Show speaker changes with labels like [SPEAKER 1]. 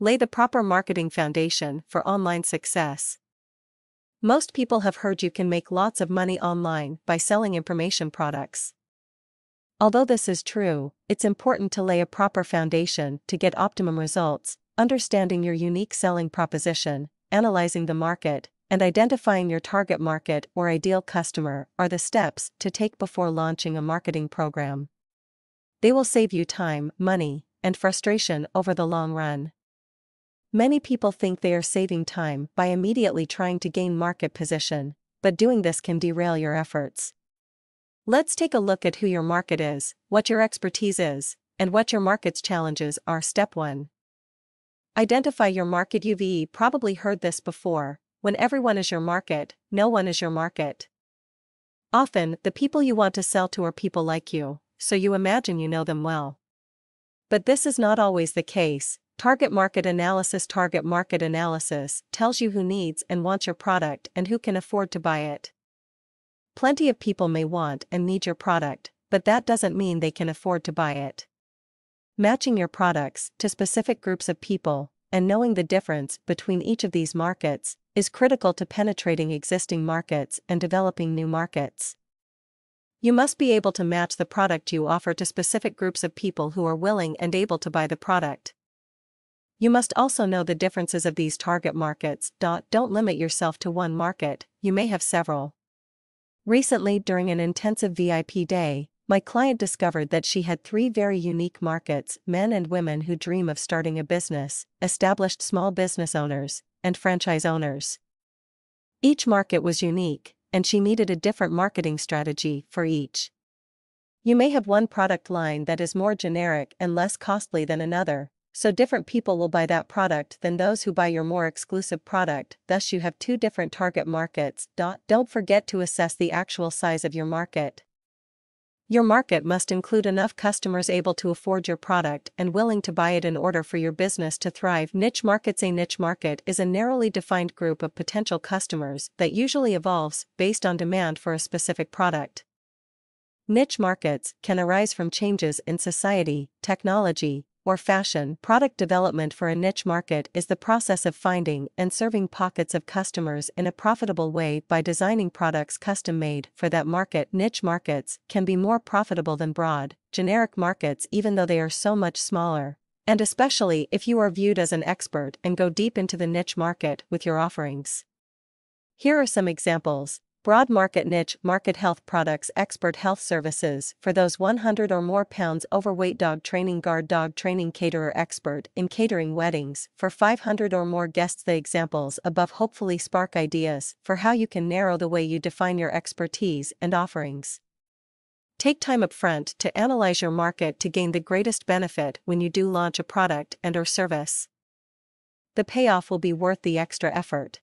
[SPEAKER 1] Lay the proper marketing foundation for online success. Most people have heard you can make lots of money online by selling information products. Although this is true, it's important to lay a proper foundation to get optimum results, understanding your unique selling proposition, analyzing the market, and identifying your target market or ideal customer are the steps to take before launching a marketing program. They will save you time, money, and frustration over the long run. Many people think they are saving time by immediately trying to gain market position, but doing this can derail your efforts. Let's take a look at who your market is, what your expertise is, and what your market's challenges are. Step 1. Identify your market. You've probably heard this before when everyone is your market, no one is your market. Often, the people you want to sell to are people like you, so you imagine you know them well. But this is not always the case, Target market analysis Target market analysis tells you who needs and wants your product and who can afford to buy it. Plenty of people may want and need your product, but that doesn't mean they can afford to buy it. Matching your products to specific groups of people and knowing the difference between each of these markets is critical to penetrating existing markets and developing new markets. You must be able to match the product you offer to specific groups of people who are willing and able to buy the product. You must also know the differences of these target markets. Don't limit yourself to one market, you may have several. Recently, during an intensive VIP day, my client discovered that she had three very unique markets men and women who dream of starting a business, established small business owners, and franchise owners. Each market was unique, and she needed a different marketing strategy for each. You may have one product line that is more generic and less costly than another, so different people will buy that product than those who buy your more exclusive product, thus, you have two different target markets. Don't forget to assess the actual size of your market. Your market must include enough customers able to afford your product and willing to buy it in order for your business to thrive. Niche markets A niche market is a narrowly defined group of potential customers that usually evolves based on demand for a specific product. Niche markets can arise from changes in society, technology, or fashion, product development for a niche market is the process of finding and serving pockets of customers in a profitable way by designing products custom made for that market. Niche markets can be more profitable than broad, generic markets even though they are so much smaller. And especially if you are viewed as an expert and go deep into the niche market with your offerings. Here are some examples Broad market niche market health products expert health services for those 100 or more pounds overweight dog training guard dog training caterer expert in catering weddings for 500 or more guests the examples above hopefully spark ideas for how you can narrow the way you define your expertise and offerings. Take time up front to analyze your market to gain the greatest benefit when you do launch a product and or service. The payoff will be worth the extra effort.